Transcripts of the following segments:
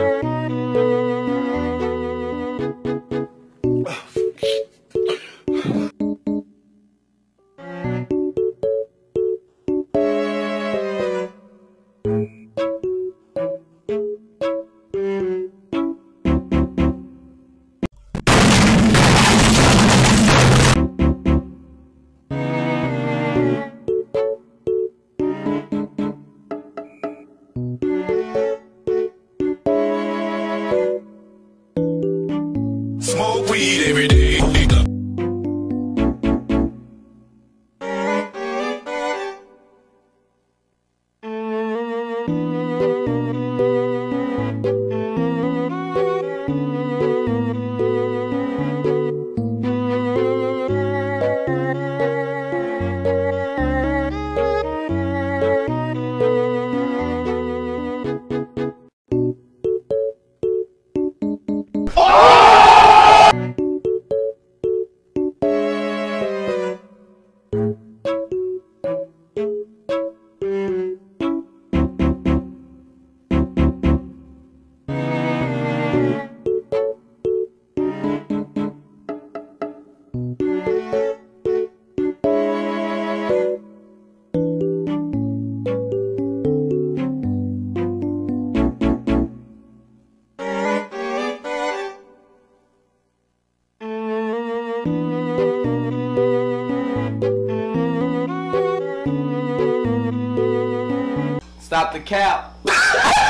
Smoke weed every day. Stop the cap.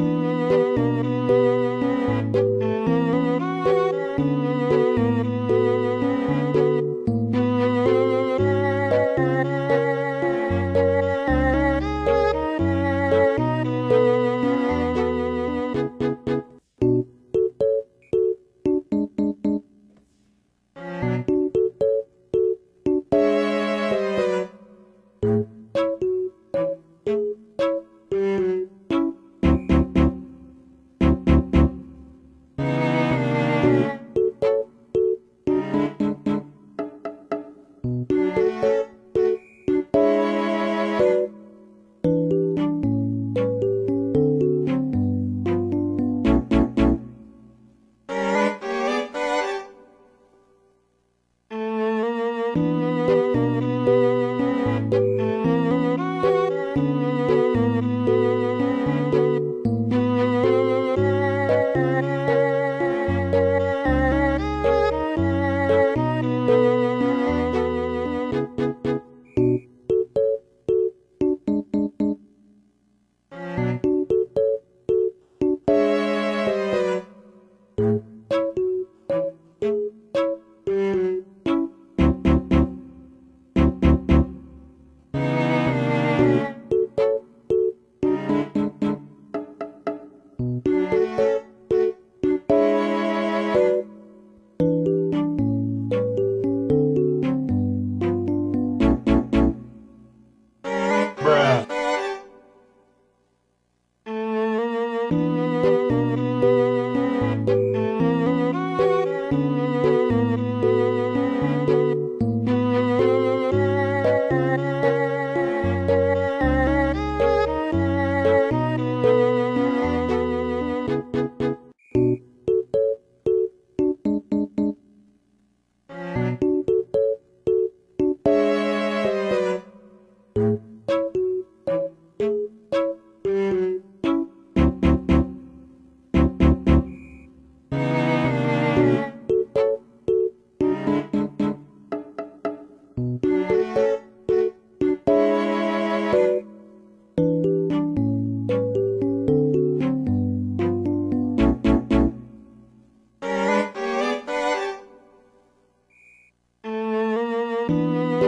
Bruh. Música Música